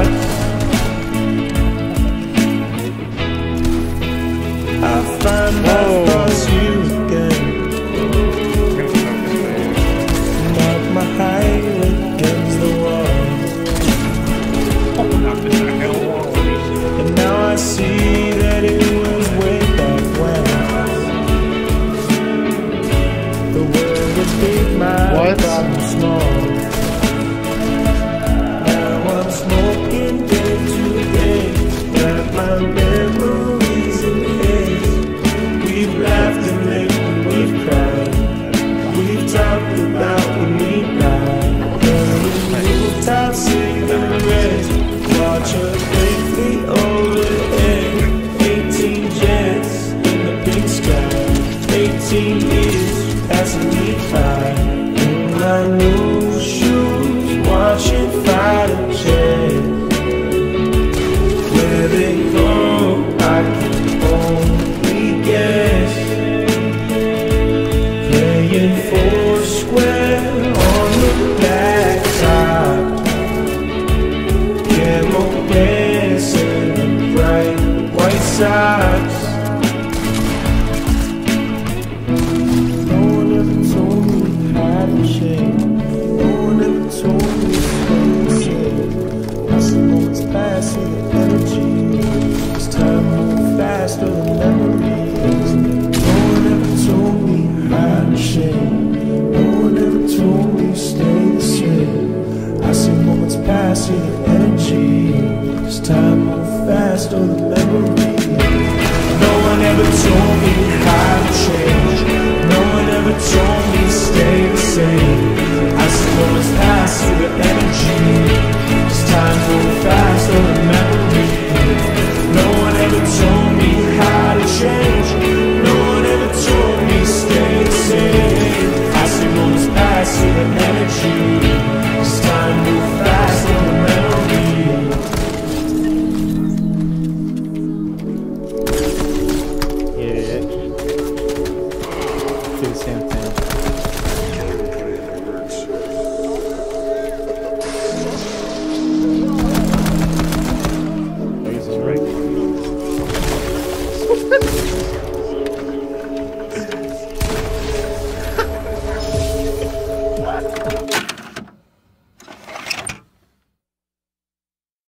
I find Whoa. I lost you again. Mark my height against the wall. Burning rooftop cigarettes Watch us lately overhead 18 jets in the pink sky. 18 years No one ever told me to stay the same moments pass energy time memories No one ever told me how to change No one ever told me stay the same I see moments pass energy time memories No one ever told me how to change. No one ever told me same I moments pass through the energy. As time moves faster than memories No one ever told me how to change. No one ever told me stay the same. I moments pass through the energy